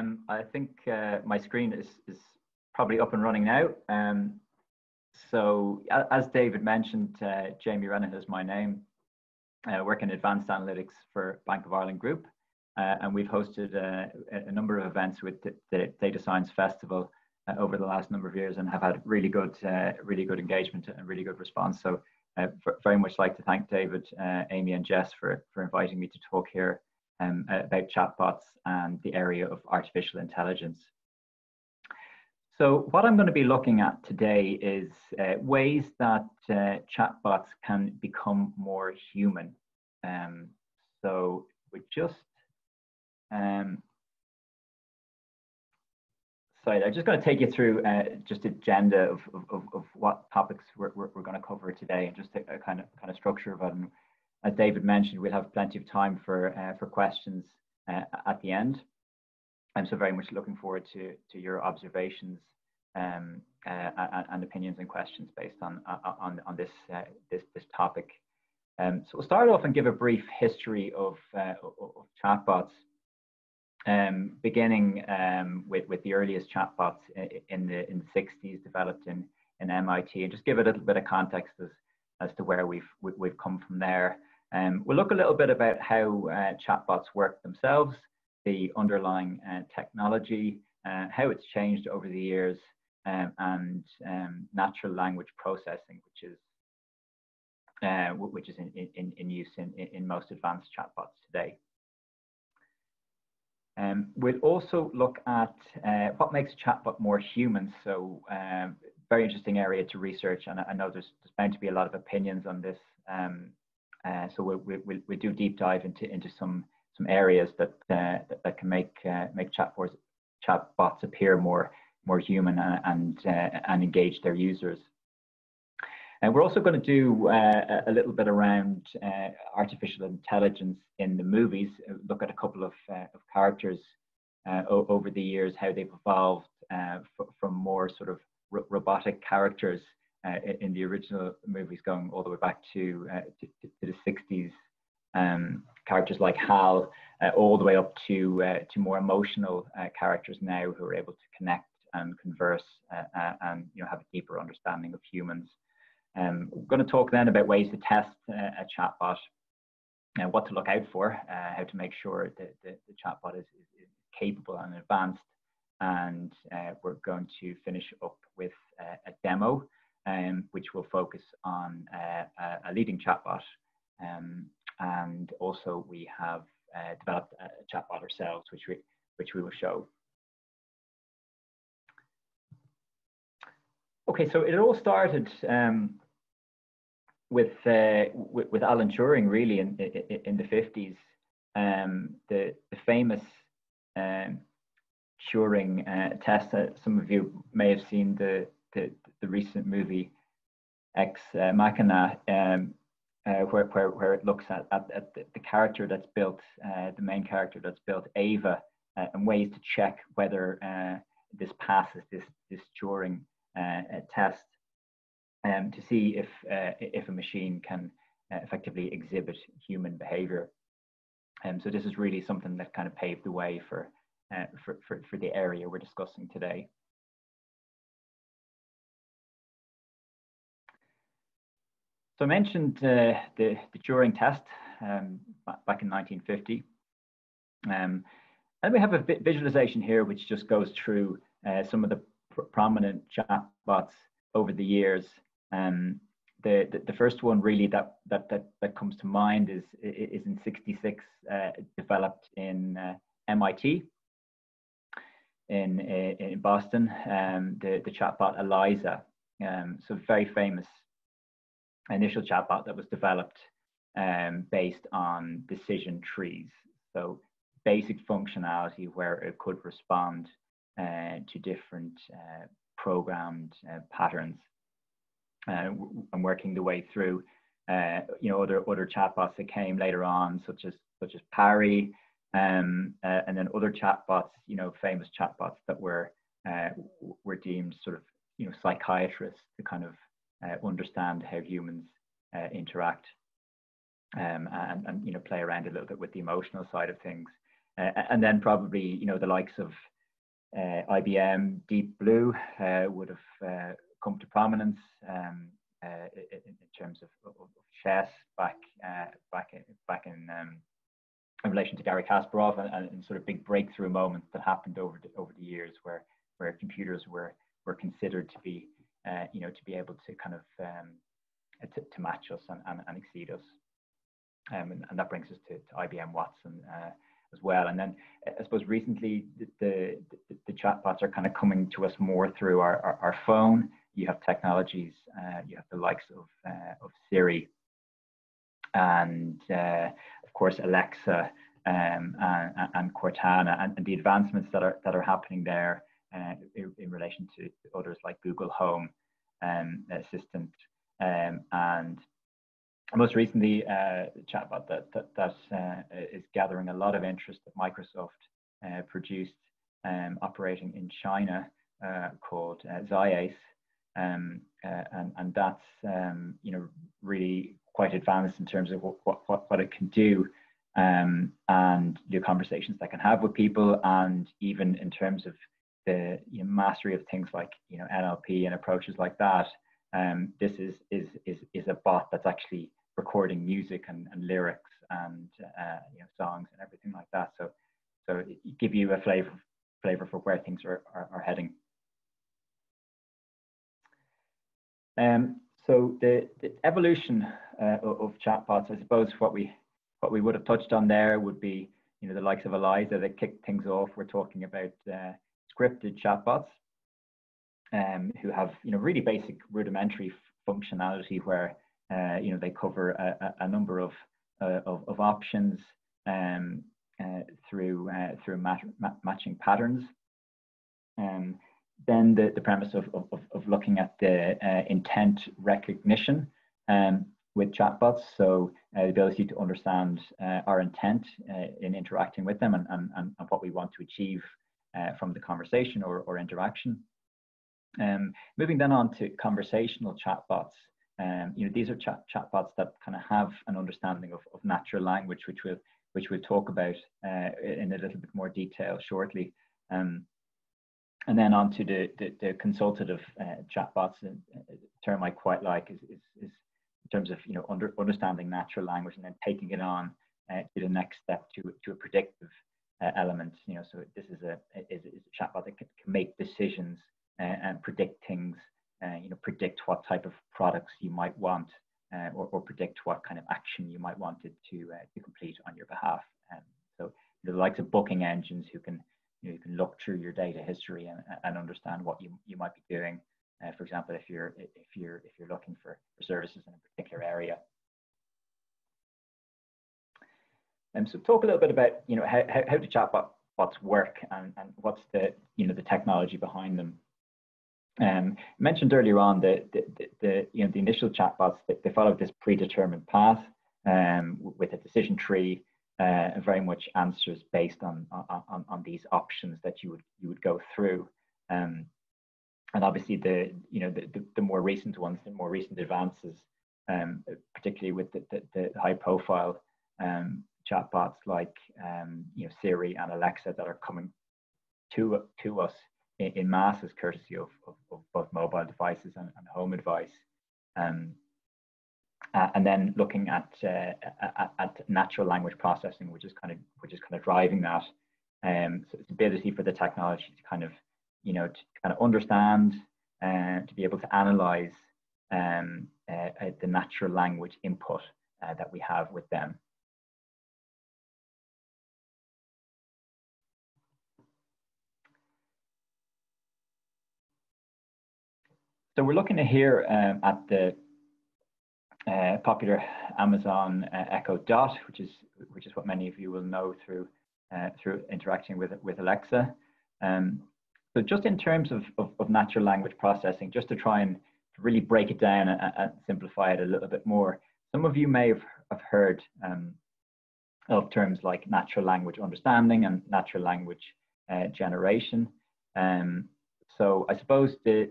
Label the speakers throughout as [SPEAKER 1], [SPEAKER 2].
[SPEAKER 1] Um, I think uh, my screen is, is probably up and running now. Um, so as David mentioned, uh, Jamie Renehan is my name. I work in advanced analytics for Bank of Ireland Group. Uh, and we've hosted uh, a number of events with the, the Data Science Festival uh, over the last number of years and have had really good, uh, really good engagement and really good response. So very much like to thank David, Amy and Jess for, for inviting me to talk here um, about chatbots and the area of artificial intelligence. So what I'm going to be looking at today is uh, ways that uh, chatbots can become more human. Um, so we just, um, sorry, I'm just going to take you through uh, just agenda of, of, of what topics we're, we're, we're, going to cover today and just a, a kind of kind of structure of it. And as David mentioned, we'll have plenty of time for, uh, for questions uh, at the end. I'm so very much looking forward to, to your observations um, uh, and opinions and questions based on, on, on this, uh, this, this topic. Um, so we'll start off and give a brief history of, uh, of chatbots, um, beginning um, with, with the earliest chatbots in the, in the 60s developed in, in MIT and just give a little bit of context as, as to where we've, we've come from there. Um, we'll look a little bit about how uh, chatbots work themselves, the underlying uh, technology, uh, how it's changed over the years, um, and um, natural language processing, which is uh, which is in, in, in use in, in most advanced chatbots today. Um, we'll also look at uh, what makes a chatbot more human. So um, very interesting area to research, and I know there's, there's bound to be a lot of opinions on this. Um, uh, so we, we, we, we do deep dive into, into some, some areas that, uh, that, that, can make, uh, make chatbots, chatbots appear more, more human and, and, uh, and engage their users. And we're also going to do uh, a little bit around uh, artificial intelligence in the movies, look at a couple of, of characters over the years, how they've evolved from more sort of robotic characters uh, in the original movies going all the way back to, uh, to, to, the 60s. Um, characters like Hal, uh, all the way up to, uh, to more emotional uh, characters now who are able to connect and converse uh, and you know, have a deeper understanding of humans. Um, we're going to talk then about ways to test a chatbot, and what to look out for, how to make sure that the, the chatbot is, is, is, capable and advanced. And we're going to finish up with a demo um, which will focus on uh, a leading chatbot. Um, and also we have uh, developed a chatbot ourselves, which we, which we will show. Okay, so it all started um, with, uh, with, with Alan Turing, really, in in, in the fifties. Um, the the famous um, Turing uh, test. Uh, some of you may have seen the the, the recent movie Ex uh, Machina, um, uh, where, where, where it looks at, at, at the, character that's built, uh, the main character that's built, Ava, uh, and ways to check whether uh, this passes this, this Turing uh, test um, to see if, if a machine can effectively exhibit human behavior. Um, so this is really something that kind of paved the way for, for, for, for the area we're discussing today. So I mentioned uh, the, the Turing test um, back in 1950. Um, and we have a visualization here which just goes through uh, some of the pr prominent chatbots over the years. Um, the, the, the, first one really that, that, that, that comes to mind is, is in 66, uh, developed in uh, MIT in, in Boston, um, the, the chatbot Eliza. Um, so very famous initial chatbot that was developed um, based on decision trees. So basic functionality where it could respond uh, to different uh, programmed uh, patterns uh, and working the way through uh, you know other other chatbots that came later on such as such as Parry um, uh, and then other chatbots you know famous chatbots that were were deemed sort of you know psychiatrists to kind of understand how humans uh, interact um, and, and, you know play around a little bit with the emotional side of things. uh, and then probably you know the likes of uh, IBM Deep Blue uh, would have uh, come to prominence um, uh, in, in, terms of, of, chess back back in, back in um, in relation to Gary Kasparov and, and, sort of big breakthrough moments that happened over the, over the years where where computers were were considered to be you know to be able to kind of um, to, to, match us and, and, and exceed us. Um, and, and, that brings us to, to IBM Watson uh, as well. And then I suppose recently the, the, the, chatbots are kind of coming to us more through our, our, our phone. You have technologies, uh, you have the likes of, uh, of Siri and uh, of course Alexa um, and, and, Cortana and, and, the advancements that are, that are happening there uh, in, in, relation to others like Google Home um, Assistant um, and most recently, uh, chatbot that that, that uh, is gathering a lot of interest that Microsoft uh, produced, um, operating in China, uh, called um, uh, and and that's um, you know really quite advanced in terms of what what what it can do, um, and the conversations that can have with people, and even in terms of the you know, mastery of things like you know NLP and approaches like that. Um, this is is is is a bot that's actually recording music and, and lyrics and uh, you know songs and everything like that. So so give you a flavor flavor for where things are are, are heading. Um, so the, the evolution uh, of, of chatbots, I suppose what we what we would have touched on there would be you know the likes of Eliza that kicked things off. We're talking about uh, scripted chatbots um, who have you know really basic rudimentary functionality where uh, you know, they cover a, a number of, uh, of, of, options um, uh, through, uh, through mat ma matching patterns. Um, then the, the premise of, of, of looking at the uh, intent recognition um, with chatbots. So uh, the ability to understand our intent in interacting with them and, and, and what we want to achieve from the conversation or, or interaction. Um, moving then on to conversational chatbots. Um, you know, these are chat chatbots that kind of have an understanding of, of natural language, which we'll which we'll talk about uh, in a little bit more detail shortly. Um, and then on to the, the, the consultative uh, chatbots, a term I quite like is, is, is, in terms of you know under, understanding natural language and then taking it on uh, to the next step to, to a predictive uh, element. You know, so this is a is, is a chatbot that can, can make decisions uh, and predict things uh, you know, predict what type of products you might want uh, or, or, predict what kind of action you might want it to, to complete on your behalf. Um, so the likes of booking engines who can, you, know, you can look through your data history and, and understand what you, you might be doing. Uh, for example, if you're, if you're, if you're looking for, for services in a particular area. Um, so talk a little bit about, you know, how, how, how chatbots work and, and what's the, you know, the technology behind them. Um, mentioned earlier on the, the, the, the, you know the initial chatbots they, they follow this predetermined path um, with a decision tree uh, very much answers based on, on on these options that you would you would go through um, and obviously the you know the, the, the, more recent ones the more recent advances um, particularly with the, the, the high profile um, chatbots like um, you know Siri and Alexa that are coming to to us in, in masses courtesy of, of, of, both mobile devices and, and home advice. Um, uh, and then looking at, uh, at, at natural language processing, which is kind of which is kind of driving that. Um, so it's ability for the technology to kind of you know to kind of understand and uh, to be able to analyze um, uh, uh the natural language input uh, that we have with them. So we're looking here um, at the uh, popular Amazon uh, Echo Dot, which is which is what many of you will know through uh, through interacting with with Alexa. Um, so just in terms of, of, of, natural language processing, just to try and really break it down and, and, simplify it a little bit more, some of you may have, have heard um, of terms like natural language understanding and natural language uh, generation. Um, so I suppose the,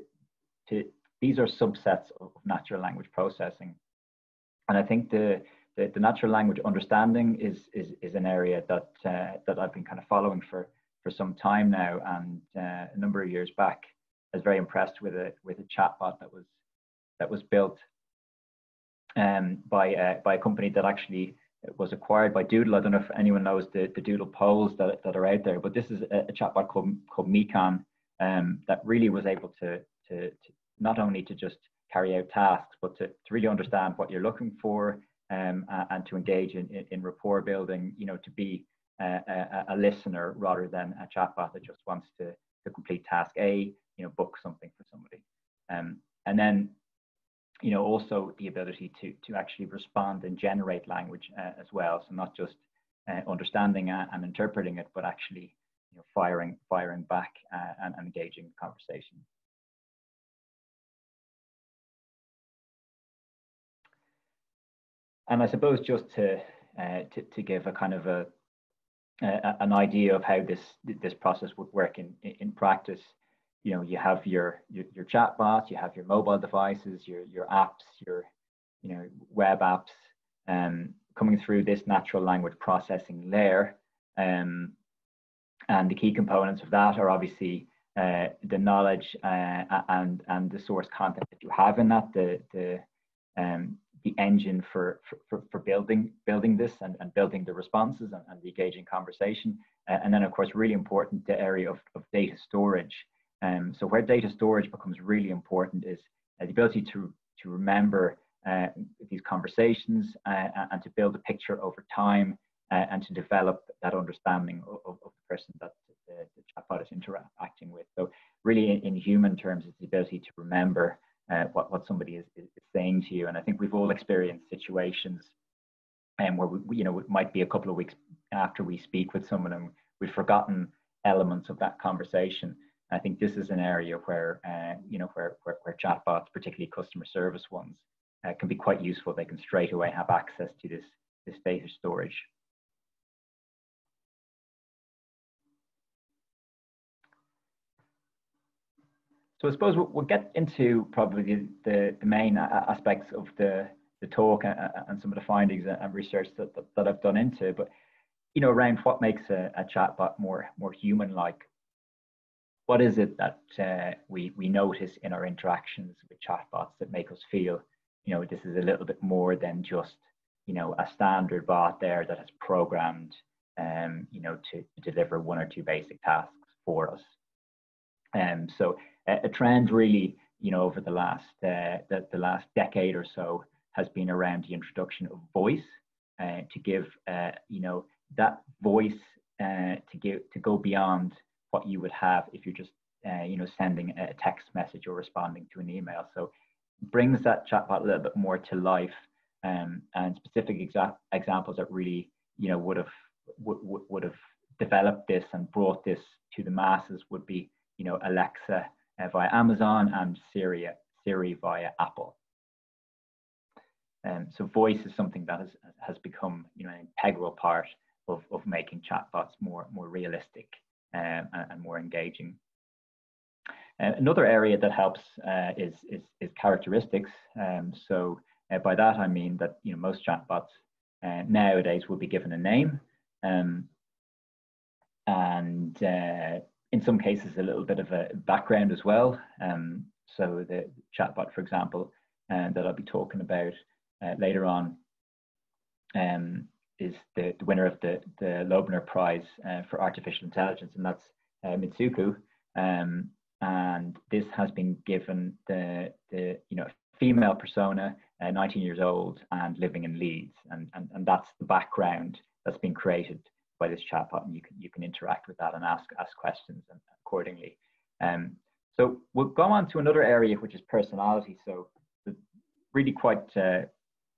[SPEAKER 1] to, these are subsets of natural language processing. And I think the, the, the natural language understanding is, is, is an area that, uh, that I've been kind of following for, for some time now. And uh, a number of years back, I was very impressed with a, with a chatbot that was, that was built um, by, uh, by a company that actually was acquired by Doodle. I don't know if anyone knows the, the Doodle polls that, that are out there, but this is a, a chatbot called, called Meekan um, that really was able to, to, to not only to just carry out tasks, but to, to really understand what you're looking for um, and to engage in, in, in, rapport building, you know, to be a, a, a, listener rather than a chatbot that just wants to, to complete task A, you know, book something for somebody. Um, and then, you know, also the ability to, to actually respond and generate language uh, as well. So not just uh, understanding and interpreting it, but actually, you know, firing, firing back uh, and, and engaging conversation. And I suppose just to, uh, to, to, give a kind of a, a, an idea of how this, this process would work in, in practice, you know, you have your, your, your chatbot, you have your mobile devices, your, your apps, your, you know, web apps, um, coming through this natural language processing layer. Um, and the key components of that are obviously uh, the knowledge uh, and and the source content that you have in that, the the um, the engine for, for, for building building this and, and building the responses and, and the engaging conversation. Uh, and then, of course, really important, the area of, of data storage. Um, so where data storage becomes really important is uh, the ability to, to remember uh, these conversations uh, and to build a picture over time uh, and to develop that understanding of, of, the person that the, the chatbot is interacting with. So really in, in human terms, it's the ability to remember uh, what, what somebody is, is, saying to you. And I think we've all experienced situations um, where we, you know, it might be a couple of weeks after we speak with someone and we've forgotten elements of that conversation. I think this is an area where, uh, you know, where, where, where, chatbots, particularly customer service ones, uh, can be quite useful. They can straight away have access to this, this data storage. So I suppose we'll, we'll get into probably the, the main aspects of the, the talk and, and some of the findings and research that, that, that, I've done into, but you know, around what makes a, a chatbot more more human-like. What is it that uh, we we notice in our interactions with chatbots that make us feel, you know, this is a little bit more than just, you know, a standard bot there that has programmed, um, you know, to, deliver one or two basic tasks for us. Um, so a trend really, you know, over the last uh, the, the last decade or so has been around the introduction of voice uh, to give, uh, you know, that voice uh, to give to go beyond what you would have if you're just, uh, you know, sending a text message or responding to an email. So brings that chatbot a little bit more to life um, and specific exa- examples that really, you know, would have would, would have developed this and brought this to the masses would be, you know, Alexa via Amazon and Siri, Siri via Apple. Um, so voice is something that has, has become you know, an integral part of, of making chatbots more, more realistic um, and, and, more engaging. Uh, another area that helps uh, is, is, is, characteristics. Um, so uh, by that I mean that you know most chatbots uh, nowadays will be given a name, um, and uh, in some cases a little bit of a background as well. Um, so the chatbot, for example, uh, that I'll be talking about uh, later on um, is the, the, winner of the, the Loebner Prize uh, for Artificial Intelligence, and that's uh, Mitsuku. Um, and this has been given the, the you know, female persona, uh, 19 years old and living in Leeds. And, and, and that's the background that's been created by this chatbot, and you can you can interact with that and ask ask questions accordingly. Um, so we'll go on to another area, which is personality. So really quite uh,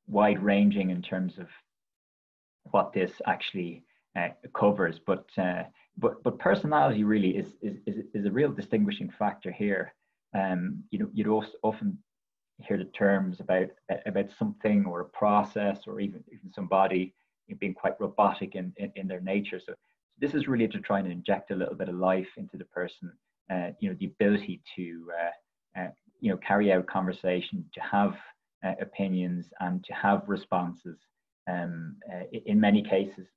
[SPEAKER 1] wide ranging in terms of what this actually uh, covers, but uh, but but personality really is, is is a real distinguishing factor here. Um, you know, you'd also often hear the terms about about something or a process or even even somebody being quite robotic in, in, in their nature. So, this is really to try and inject a little bit of life into the person. Uh, you know, the ability to uh, uh, you know carry out conversation, to have uh, opinions, and to have responses. um, uh, in many cases,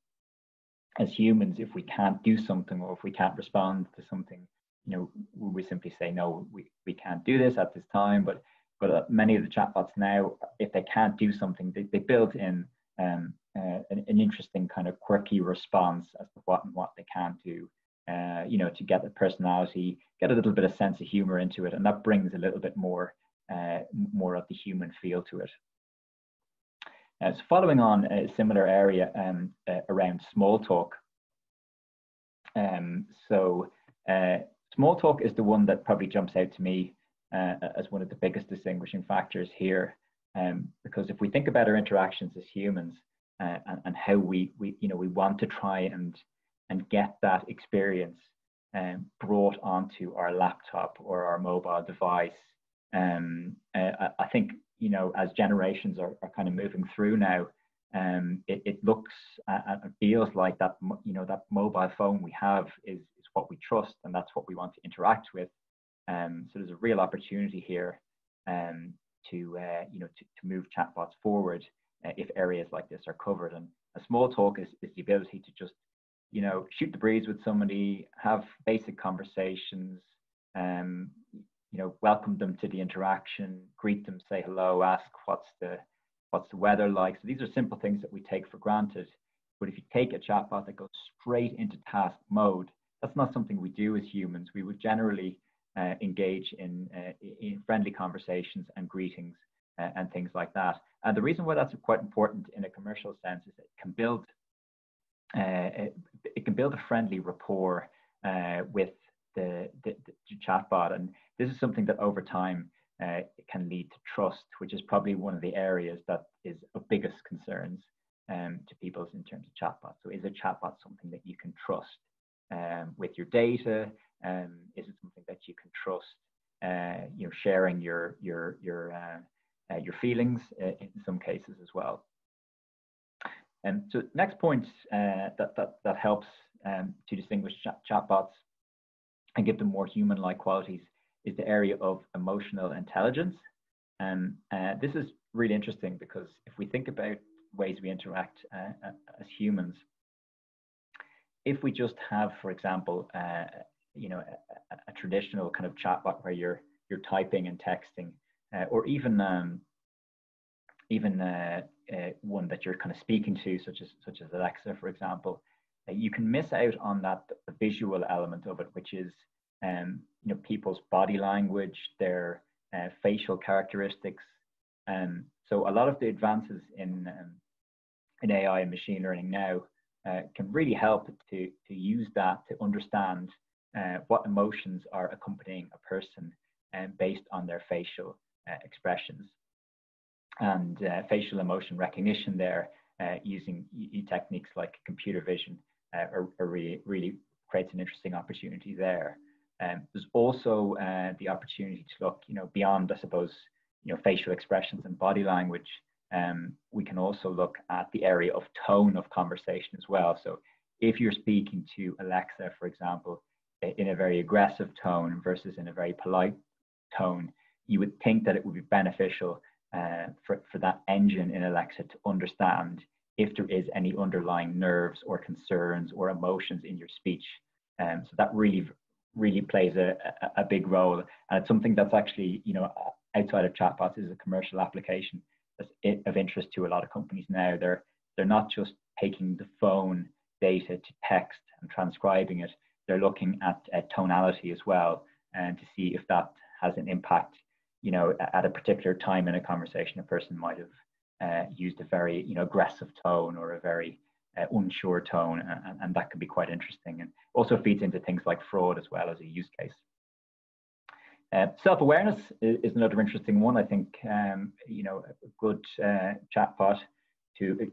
[SPEAKER 1] as humans, if we can't do something or if we can't respond to something, you know, we simply say, no, we, we can't do this at this time. But but uh, many of the chatbots now, if they can't do something, they, they build in um, uh, an, an, interesting kind of quirky response as to what and what they can't do. Uh, you know, to get the personality, get a little bit of sense of humor into it, and that brings a little bit more uh, more of the human feel to it. Uh, so following on a similar area um, uh, around small talk. Um, so uh, small talk is the one that probably jumps out to me as one of the biggest distinguishing factors here. Um, because if we think about our interactions as humans uh, and, and, how we, we, you know, we want to try and, and get that experience um, brought onto our laptop or our mobile device, um, uh, I think you know, as generations are, are kind of moving through now, um, it, it looks and it feels like that, you know, that mobile phone we have is, is what we trust and that's what we want to interact with. Um, so there's a real opportunity here um, to, uh, you know, to, to move chatbots forward uh, if areas like this are covered. And a small talk is, is the ability to just, you know, shoot the breeze with somebody, have basic conversations, um, you know, welcome them to the interaction, greet them, say hello, ask what's the what's the weather like. So these are simple things that we take for granted. But if you take a chatbot that goes straight into task mode, that's not something we do as humans. We would generally uh, engage in, uh, in friendly conversations and greetings uh, and things like that. And the reason why that's quite important in a commercial sense is it can build uh, it, it, can build a friendly rapport uh, with the, the, the chatbot. And this is something that over time uh, can lead to trust, which is probably one of the areas that is of biggest concerns um, to people in terms of chatbots. So is a chatbot something that you can trust um, with your data? Um, is it something that you can trust, uh, you know, sharing your, your, your, uh, your feelings uh, in some cases as well? And so next point uh, that, that, that helps um, to distinguish chat chatbots and give them more human-like qualities is the area of emotional intelligence. And uh, this is really interesting because if we think about ways we interact uh, as humans, if we just have, for example, you know, a, a, traditional kind of chatbot where you're you're typing and texting, uh, or even um, even uh, one that you're kind of speaking to, such as such as Alexa, for example, you can miss out on that the visual element of it, which is um, you know people's body language, their uh, facial characteristics. Um, so a lot of the advances in um, in AI and machine learning now uh, can really help to to use that to understand uh, what emotions are accompanying a person um, based on their facial uh, expressions and uh, facial emotion recognition there uh, using techniques like computer vision uh, are, are really, really creates an interesting opportunity there. Um, there's also uh, the opportunity to look, you know, beyond, I suppose, you know, facial expressions and body language. Um, we can also look at the area of tone of conversation as well. So if you're speaking to Alexa, for example, in a very aggressive tone versus in a very polite tone, you would think that it would be beneficial uh, for, for that engine in Alexa to understand if there is any underlying nerves or concerns or emotions in your speech. Um, so that really really plays a, a, a, big role. And it's something that's actually, you know, outside of chatbots is a commercial application that's of interest to a lot of companies now. They're, they're not just taking the phone data to text and transcribing it. They're looking at, at tonality as well and to see if that has an impact, you know, at a particular time in a conversation, a person might have uh, used a very, you know, aggressive tone or a very uh, unsure tone, and, and, that can be quite interesting. And also feeds into things like fraud as well as a use case. Uh, self-awareness is, is, another interesting one. I think um, you know a good uh, chatbot to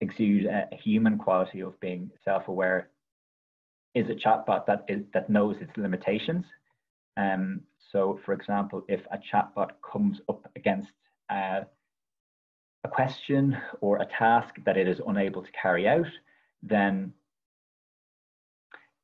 [SPEAKER 1] exude a, human quality of being self-aware is a chatbot that is that knows its limitations. Um, so, for example, if a chatbot comes up against uh, a question or a task that it is unable to carry out, then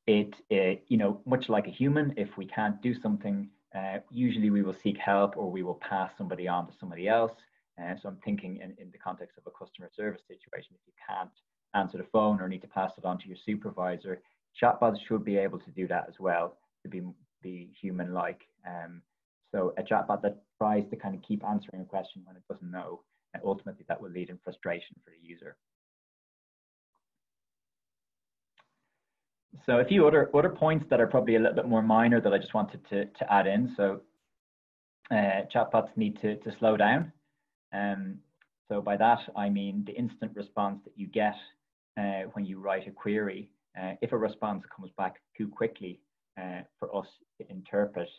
[SPEAKER 1] it, it you know, much like a human, if we can't do something, uh, usually we will seek help or we will pass somebody on to somebody else. Uh, so I'm thinking in, in the context of a customer service situation, if you can't answer the phone or need to pass it on to your supervisor, chatbots should be able to do that as well to be, be human-like. Um, so a chatbot that tries to kind of keep answering a question when it doesn't know, and ultimately that will lead in frustration for the user. So a few other other points that are probably a little bit more minor that I just wanted to, to add in. So uh, chatbots need to, to slow down. Um, so by that, I mean the instant response that you get uh, when you write a query. Uh, if a response comes back too quickly uh, for us to interpret,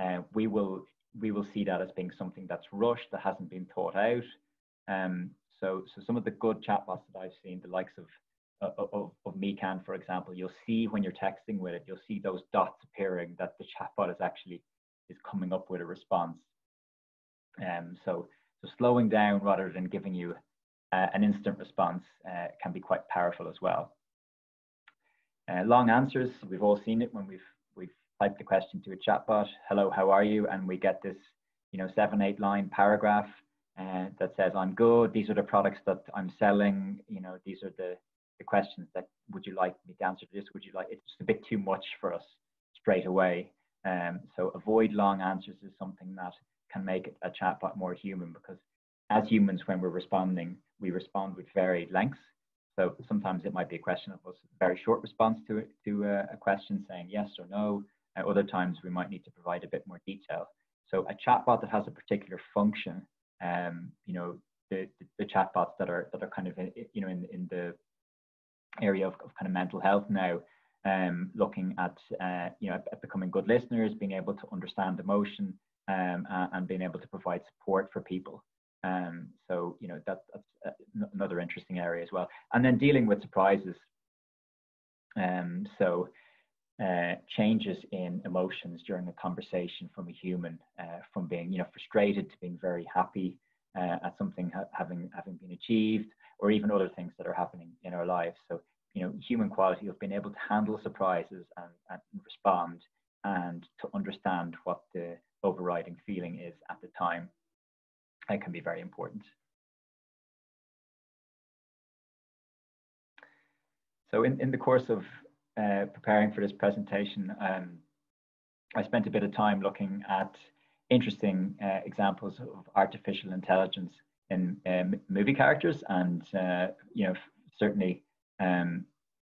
[SPEAKER 1] uh, we will we will see that as being something that's rushed, that hasn't been thought out. Um, so, so some of the good chatbots that I've seen, the likes of of, of, Meekan, for example, you'll see when you're texting with it, you'll see those dots appearing that the chatbot is actually is coming up with a response. Um, so, so slowing down rather than giving you uh, an instant response uh, can be quite powerful as well. Uh, long answers, we've all seen it when we've we've the question to a chatbot, hello, how are you? And we get this, you know, seven, eight line paragraph uh, that says, I'm good, these are the products that I'm selling, you know, these are the, the questions that would you like me to answer this? Would you like, it's just a bit too much for us straight away. Um, so avoid long answers is something that can make a chatbot more human because as humans, when we're responding, we respond with varied lengths. So sometimes it might be a question of a very short response to, to a, a question saying yes or no. At other times, we might need to provide a bit more detail. So a chatbot that has a particular function, um, you know, the, the, the, chatbots that are that are kind of in, you know in, in the area of, of kind of mental health now, um, looking at uh, you know at becoming good listeners, being able to understand emotion, um, and, being able to provide support for people. Um, so you know that, that's another interesting area as well. And then dealing with surprises. Um, so uh, changes in emotions during a conversation from a human, uh, from being you know frustrated to being very happy uh, at something ha- having having been achieved, or even other things that are happening in our lives. So you know human quality of being able to handle surprises and, and respond and to understand what the overriding feeling is at the time it can be very important. So in, in the course of uh, preparing for this presentation, um, I spent a bit of time looking at interesting uh, examples of artificial intelligence in um, movie characters, and uh, you know certainly um,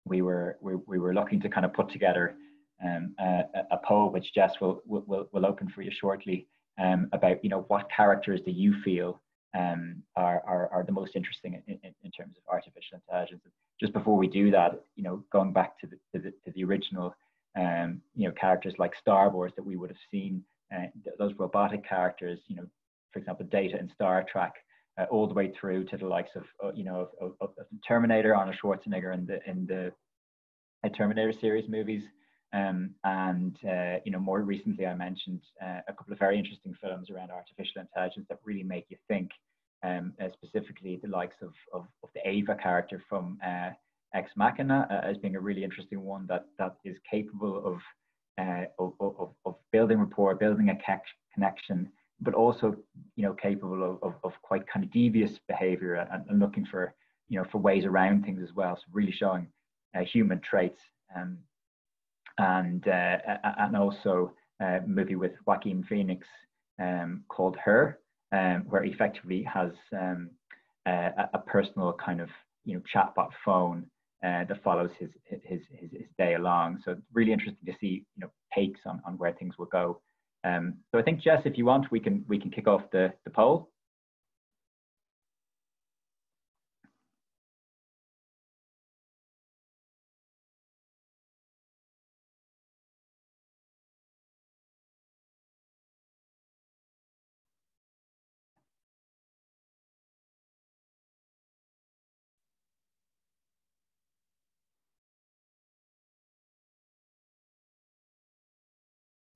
[SPEAKER 1] we were we, we were looking to kind of put together um, a, a, poll which Jess will, will will open for you shortly um, about you know what characters do you feel um, are, are, are the most interesting in, in, in, terms of artificial intelligence. Just before we do that, you know, going back to the to the, to the original, um, you know, characters like Star Wars that we would have seen, uh, those robotic characters, you know, for example, Data in Star Trek, uh, all the way through to the likes of, uh, you know, of, of, of Terminator, Arnold Schwarzenegger in the in the Terminator series movies. Um, and uh, you know, more recently, I mentioned uh, a couple of very interesting films around artificial intelligence that really make you think. Um, uh, specifically, the likes of, of, of, the Ava character from uh, Ex Machina uh, as being a really interesting one that that is capable of uh, of, of, of, building rapport, building a connection, but also you know capable of, of, quite kind of devious behavior and, and, looking for you know for ways around things as well. So really showing human traits. Um, and uh, and also a movie with Joaquin Phoenix um, called Her, um, where he effectively has um, a, a, personal kind of you know chatbot phone uh, that follows his, his his his day along. So really interesting to see you know takes on, on where things will go. Um, so I think Jess, if you want, we can we can kick off the the poll.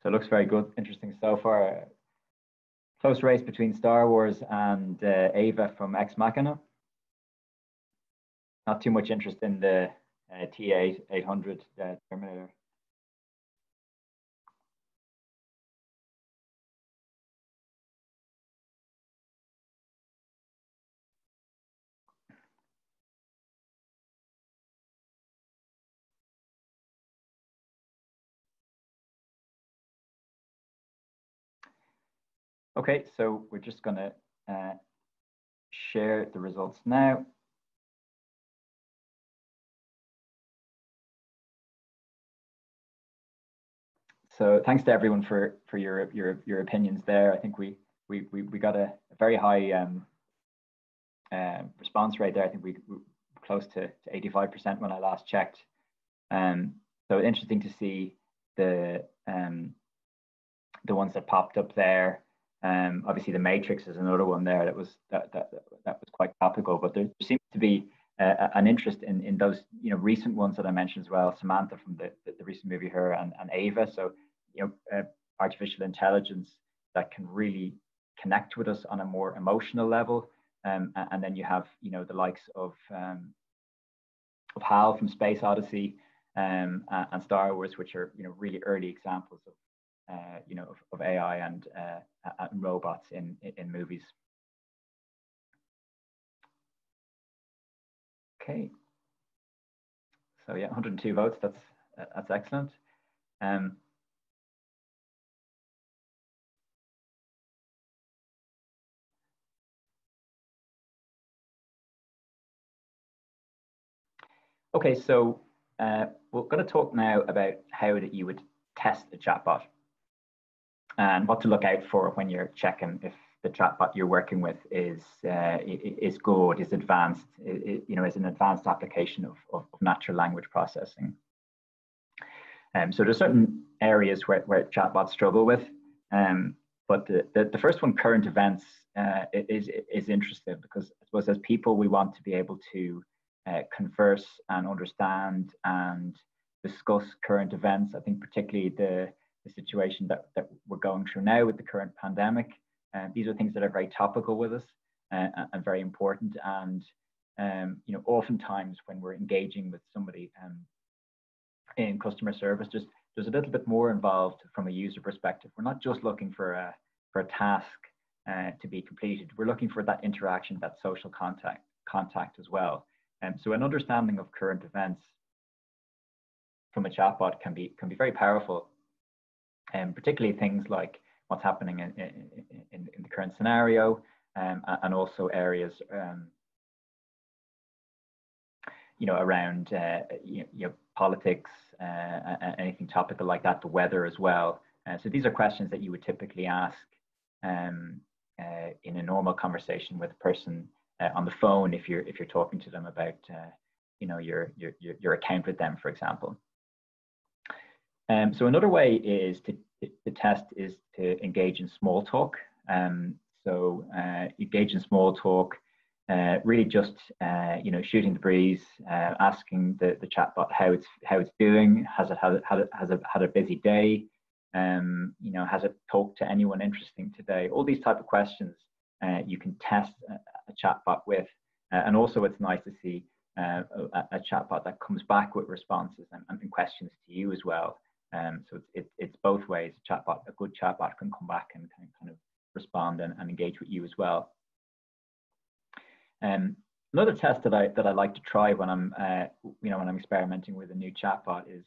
[SPEAKER 1] So it looks very good, interesting so far. Close race between Star Wars and uh, Ava from Ex Machina. Not too much interest in the uh, T8 800 uh, Terminator. Okay, so we're just going to uh, share the results now. So thanks to everyone for for your your your opinions there. I think we we we, we got a, very high um, uh, response rate there. I think we, we close to, to 85% when I last checked. Um, so interesting to see the um, the ones that popped up there. Um, obviously, the Matrix is another one there that was that that, that was quite topical. But there seems to be uh, an interest in in those you know recent ones that I mentioned as well. Samantha from the the, the recent movie Her and, and Ava. So you know, uh, artificial intelligence that can really connect with us on a more emotional level. Um, and then you have you know the likes of um, of HAL from Space Odyssey um, and Star Wars, which are you know really early examples of uh, you know of, of AI and, uh, and robots in, in, movies. Okay. So yeah, 102 votes. That's that's excellent. Um, Okay, so uh, we're going to talk now about how that you would test a chatbot and what to look out for when you're checking if the chatbot you're working with is uh, is good, is advanced, you know, is an advanced application of, of, natural language processing. Um, so there's certain areas where, where chatbots struggle with, um, but the, the, the, first one, current events, uh, is is interesting because I suppose as people we want to be able to uh, converse and understand and discuss current events. I think particularly the, the situation that, that we're going through now with the current pandemic. Uh, these are things that are very topical with us uh, and very important. And um, you know, oftentimes when we're engaging with somebody um, in customer service, just there's a little bit more involved from a user perspective. We're not just looking for a for a task uh, to be completed. We're looking for that interaction, that social contact contact as well. Um, so an understanding of current events from a chatbot can be can be very powerful, and um, particularly things like what's happening in, in, in, the current scenario, um, and also areas um, you know around uh, you know, politics, uh, anything topical like that, the weather as well. Uh, so these are questions that you would typically ask um, uh, in a normal conversation with a person uh, on the phone if you're if you're talking to them about uh, you know your, your your account with them, for example. Um, so another way is to the test is to engage in small talk. Um, so uh, engage in small talk, uh, really just uh, you know shooting the breeze, uh, asking the, the chatbot how it's how it's doing, has it had had has it had a busy day, um, you know has it talked to anyone interesting today? All these type of questions uh, you can test a, a chatbot with. Uh, and also it's nice to see a, a, chatbot that comes back with responses and, and questions to you as well. Um, so it's, it, it's both ways. A chatbot, a good chatbot can come back and kind of, kind of respond and, and engage with you as well. Um, another test that I that I like to try when I'm uh, you know when I'm experimenting with a new chatbot is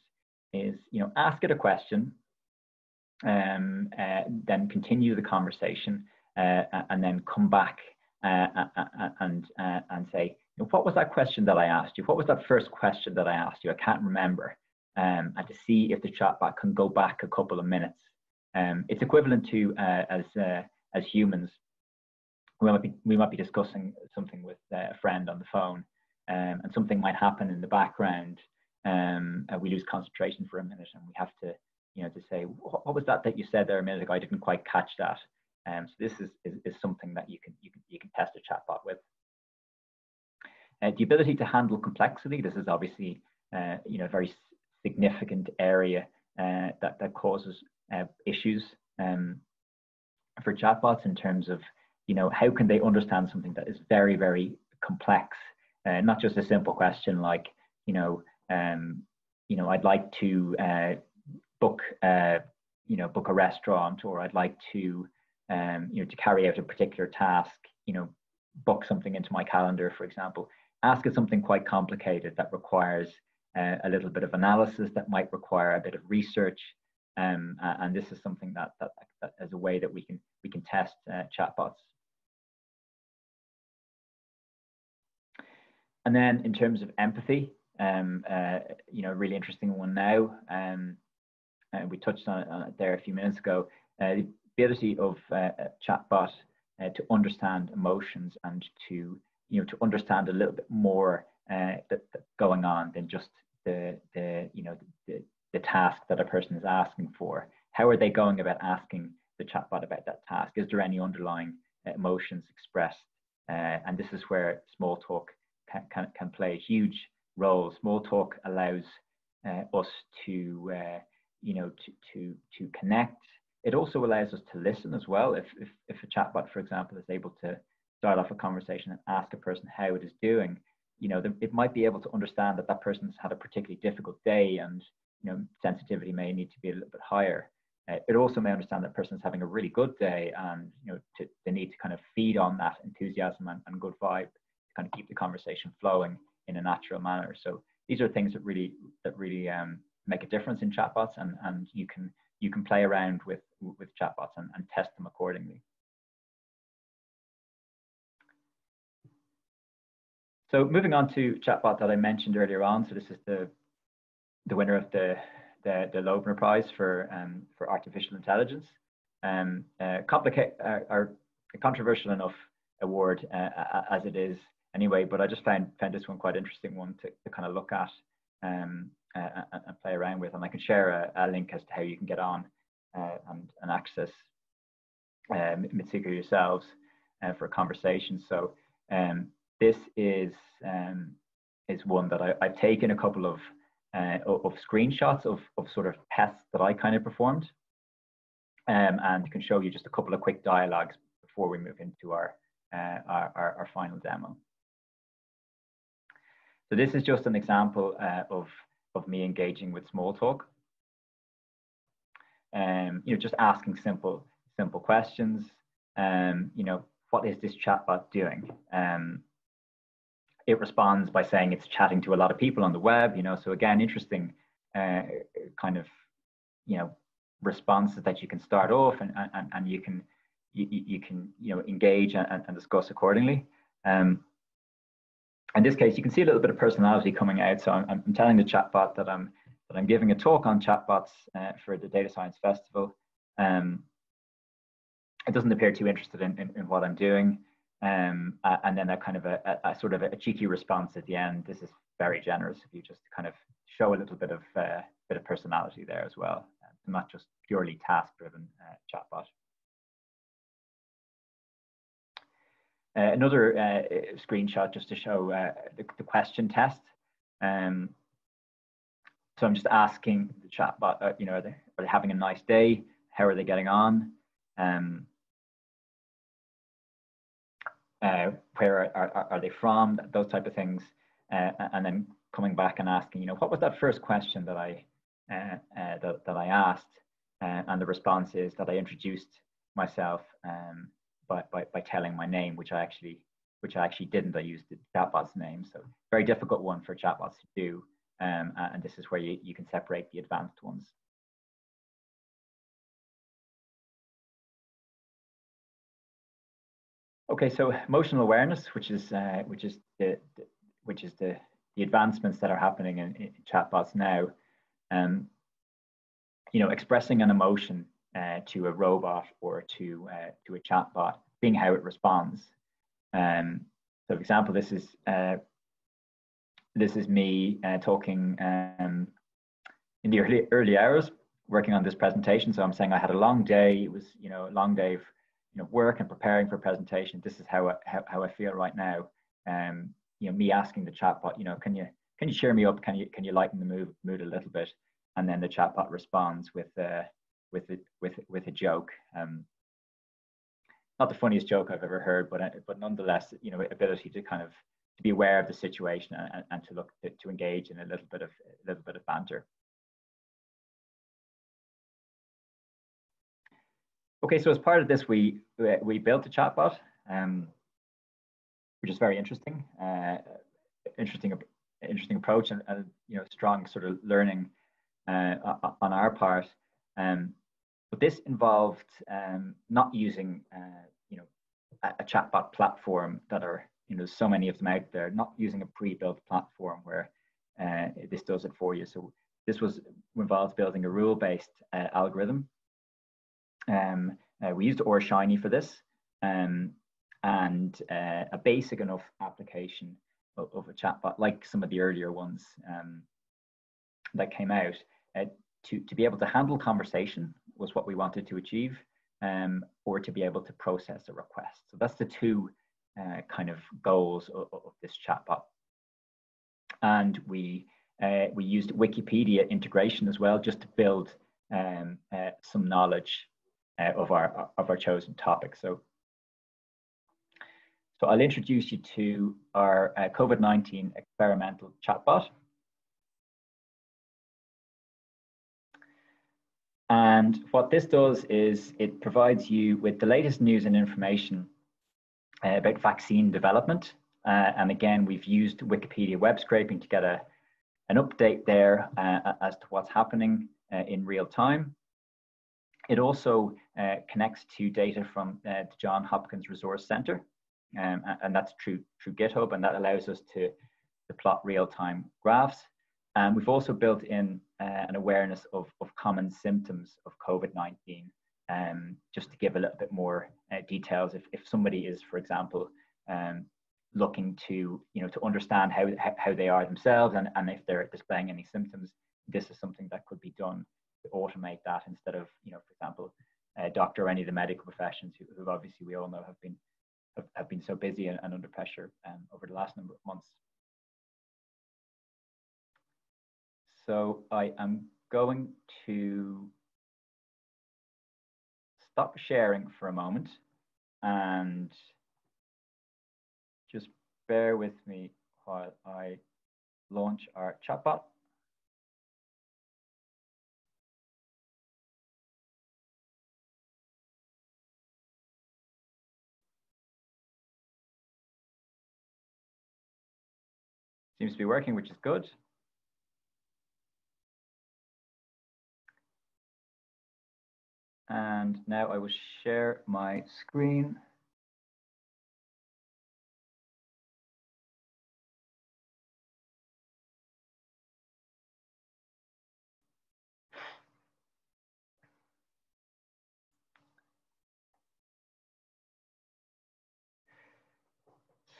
[SPEAKER 1] is you know ask it a question, um, uh, then continue the conversation, uh, and then come back uh, and uh, and say, what was that question that I asked you? What was that first question that I asked you? I can't remember. Um, and to see if the chatbot can go back a couple of minutes. Um, it's equivalent to uh, as uh, as humans. We might be we might be discussing something with uh, a friend on the phone, um, and something might happen in the background. Um, we lose concentration for a minute, and we have to you know to say, what, what was that that you said there a minute ago? I didn't quite catch that. Um, so this is, is, is, something that you can, you can, you can test a chatbot with. Uh, the ability to handle complexity, this is obviously uh, you know, very significant area uh, that, that causes uh, issues um, for chatbots in terms of, you know, how can they understand something that is very, very complex, uh, not just a simple question like, you know, um, you know, I'd like to uh, book, you know, book a restaurant, or I'd like to um, you know, to carry out a particular task, you know, book something into my calendar, for example, ask it something quite complicated that requires uh, a little bit of analysis, that might require a bit of research. Um, and this is something that, that, that as a way that we can we can test uh, chatbots. And then in terms of empathy, um, uh, you know, really interesting one now. Um, uh, we touched on it, on it, there a few minutes ago. Uh, the ability of uh, a chatbot to understand emotions and to you know to understand a little bit more uh, that, going on than just the the you know the, the task that a person is asking for. How are they going about asking the chatbot about that task? Is there any underlying emotions expressed? and this is where Smalltalk can, can, can play a huge role. Small talk allows uh, us to, uh, you know, to, to, to connect. It also allows us to listen as well. If, if, if a chatbot, for example, is able to start off a conversation and ask a person how it is doing, you know, it might be able to understand that that person's had a particularly difficult day and, you know, sensitivity may need to be a little bit higher. Uh, it also may understand that person's having a really good day and, you know, to, they need to kind of feed on that enthusiasm and, and good vibe to kind of keep the conversation flowing in a natural manner. So these are things that really that really um, make a difference in chatbots, and and you can you can play around with with chatbots and, and test them accordingly. So moving on to chatbot that I mentioned earlier on. So this is the the winner of the the, the Loebner Prize for um, for artificial intelligence. Um, uh, complicate uh, controversial enough award uh, as it is anyway, but I just found found this one quite interesting one to, to kind of look at um, uh, and play around with. And I can share a, a, link as to how you can get on uh, and, and access uh, Mitsuku yourselves uh, for a conversation. So um, this is um, is one that I, have taken a couple of uh, of screenshots of, of sort of tests that I kind of performed, um, and can show you just a couple of quick dialogues before we move into our, uh, our, our, our final demo. So this is just an example uh, of, of me engaging with Smalltalk. Um, you know, just asking simple, simple questions. Um, you know, what is this chatbot doing? Um, it responds by saying it's chatting to a lot of people on the web. You know, so again, interesting uh, kind of, you know, responses that you can start off and and, and you can you, you can you know engage and, and discuss accordingly. Um, in this case, you can see a little bit of personality coming out. So I'm, I'm telling the chatbot that I'm that I'm giving a talk on chatbots uh, for the Data Science Festival. Um, it doesn't appear too interested in, in, in what I'm doing. Um, uh, and then a kind of a, a, a, sort of a cheeky response at the end. This is very generous if you just kind of show a little bit of uh, bit of personality there as well, uh, not just purely task-driven uh, chatbot. Uh, another uh, screenshot just to show the, the, question test. Um, so I'm just asking the chatbot, you know, are they, are they having a nice day? How are they getting on? Um, uh, where are, are, are, they from? Those type of things. Uh, and then coming back and asking, you know, what was that first question that I, that, that I asked? and the response is that I introduced myself um, by, by, by telling my name, which I actually which I actually didn't. I used the chatbot's name. So very difficult one for chatbots to do. Um, and this is where you, you can separate the advanced ones. Okay, so emotional awareness, which is uh, which is the, the, which is the the advancements that are happening in, in chatbots now. Um, you know, expressing an emotion uh, to a robot or to uh, to a chatbot, seeing how it responds. Um, so, for example, this is uh, this is me uh, talking um, in the early early hours, working on this presentation. So I'm saying I had a long day. It was you know a long day of know work and preparing for a presentation. This is how I, how, how I feel right now. Um, you know, me asking the chatbot, you know, can you can you cheer me up? Can you can you lighten the mood mood a little bit? And then the chatbot responds with uh, with it with with a joke. Um, not the funniest joke I've ever heard, but uh, but nonetheless, you know, ability to kind of to be aware of the situation and, and to look to, to engage in a little bit of a little bit of banter. Okay, so as part of this, we we built a chatbot, um, which is very interesting, uh, interesting, interesting approach, and, and, you know, strong sort of learning uh, on our part. Um, but this involved um, not using, uh, you know, a, a, chatbot platform that are, you know, so many of them out there, not using a pre-built platform where uh, this does it for you. So this was involved building a rule-based uh, algorithm. Um, uh, we used R Shiny for this, um, and uh, a basic enough application of, of, a chatbot, like some of the earlier ones um, that came out, uh, to, to be able to handle conversation was what we wanted to achieve, um, or to be able to process a request. So that's the two uh, kind of goals of, of, this chatbot. And we uh, we used Wikipedia integration as well, just to build um, uh, some knowledge uh, of our of our chosen topic. So. So I'll introduce you to our uh, COVID-19 experimental chatbot. And what this does is it provides you with the latest news and information uh, about vaccine development. Uh, and again, we've used Wikipedia web scraping to get a, an update there uh, as to what's happening uh, in real time. It also uh, connects to data from uh, the John Hopkins Resource Center, um, and that's through, through GitHub, and that allows us to, to plot real-time graphs. And we've also built in uh, an awareness of, of common symptoms of COVID-19, um, just to give a little bit more uh, details. If, if somebody is, for example, um, looking to, you know, to understand how, how they are themselves and, and if they're displaying any symptoms, this is something that could be done to automate that instead of, you know, for example, a doctor or any of the medical professions who, who obviously we all know have been have, have been so busy and, and under pressure um, over the last number of months. So I am going to stop sharing for a moment and just bear with me while I launch our chatbot. Seems to be working, which is good. And now I will share my screen.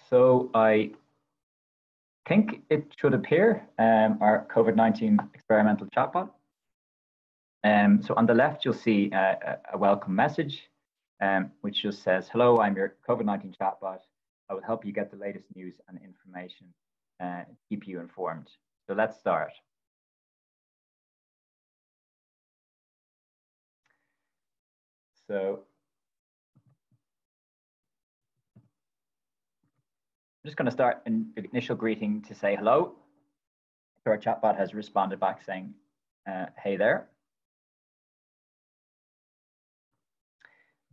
[SPEAKER 1] So I think it should appear, um, our COVID-19 experimental chatbot. Um, so on the left, you'll see a, a welcome message, um, which just says, hello, I'm your COVID-19 chatbot. I will help you get the latest news and information, uh, keep you informed. So let's start. So I'm just going to start an initial greeting to say hello. So our chatbot has responded back saying, uh, hey there.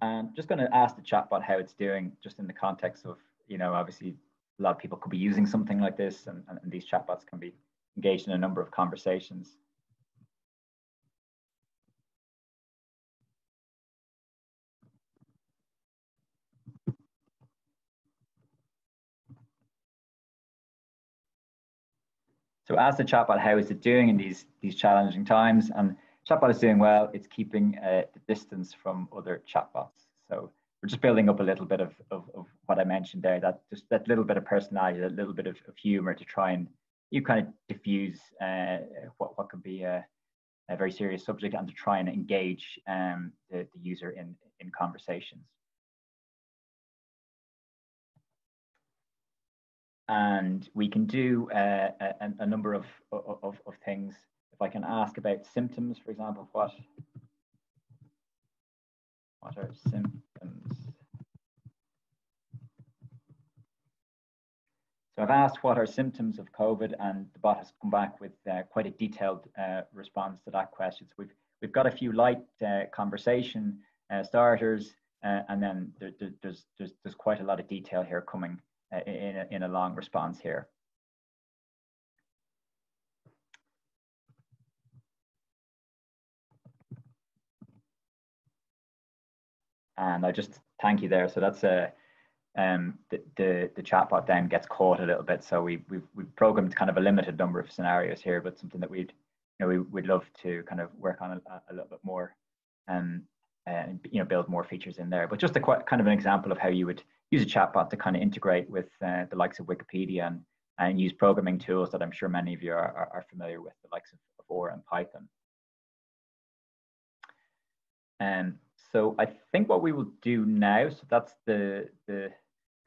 [SPEAKER 1] And just going to ask the chatbot how it's doing, just in the context of, you know, obviously a lot of people could be using something like this, and, and these chatbots can be engaged in a number of conversations. So ask the chatbot how is it doing in these these challenging times, and chatbot is doing well. It's keeping uh, the distance from other chatbots. So we're just building up a little bit of, of, of, what I mentioned there, that just that little bit of personality, that little bit of, of humor to try and you kind of diffuse uh, what, what could be a, a, very serious subject and to try and engage um, the, the user in, in conversations. And we can do uh, a, a, number of, of, of things. If I can ask about symptoms, for example, what, what are symptoms? So I've asked what are symptoms of COVID and the bot has come back with uh, quite a detailed uh, response to that question. So we've, we've got a few light uh, conversation uh, starters uh, and then there, there, there's, there's, there's quite a lot of detail here coming in a, in a long response here. and I just thank you there. So that's a um, the, the the chatbot then gets caught a little bit. So we we've we've programmed kind of a limited number of scenarios here, but something that we'd you know we would love to kind of work on a, a little bit more, um, and you know build more features in there. But just a quite kind of an example of how you would use a chatbot to kind of integrate with uh, the likes of Wikipedia and and use programming tools that I'm sure many of you are, are, are familiar with, the likes of, of R and Python. And um, so I think what we will do now, so that's the the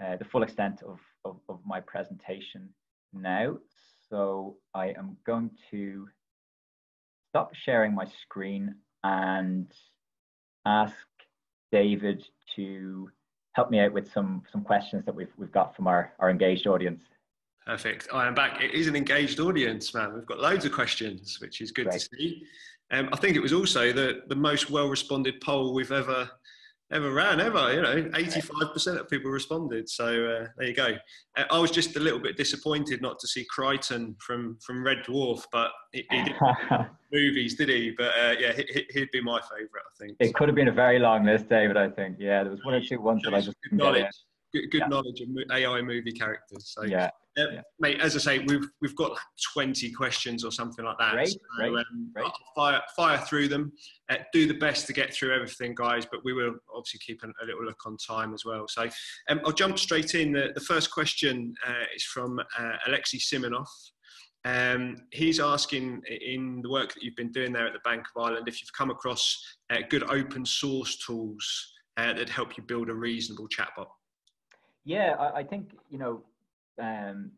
[SPEAKER 1] uh, the full extent of, of, of my presentation now. So I am going to stop sharing my screen and ask David to help me out with some some questions that we've we've got from our, our engaged audience.
[SPEAKER 2] Perfect. I am back. It is an engaged audience, man. We've got loads of questions, which is good Great. to see. Um, I think it was also the, the most well responded poll we've ever ever ran ever. You know, eighty five percent of people responded. So uh, there you go. Uh, I was just a little bit disappointed not to see Kryten from from Red Dwarf, but he, he didn't movies, did he? But uh, yeah, he, would be my favourite. I think
[SPEAKER 1] it could have been a very long list, David. I think yeah, there was one or two ones that I just
[SPEAKER 2] good knowledge, good, good yeah. knowledge of AI movie characters. So yeah, uh, yeah. Mate, as I say, we've we've got 20 questions or something like that.
[SPEAKER 1] Great, so, great, um, great.
[SPEAKER 2] Fire, fire through them. Uh, do the best to get through everything, guys, but we will obviously keep a, a little look on time as well. So um, I'll jump straight in. The, the first question uh, is from uh, Alexei Simonov. Um, he's asking in the work that you've been doing there at the Bank of Ireland if you've come across uh, good open source tools uh, that help you build a reasonable chatbot.
[SPEAKER 1] Yeah, I, I think, you know, um,